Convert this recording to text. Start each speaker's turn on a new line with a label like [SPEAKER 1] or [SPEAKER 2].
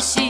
[SPEAKER 1] she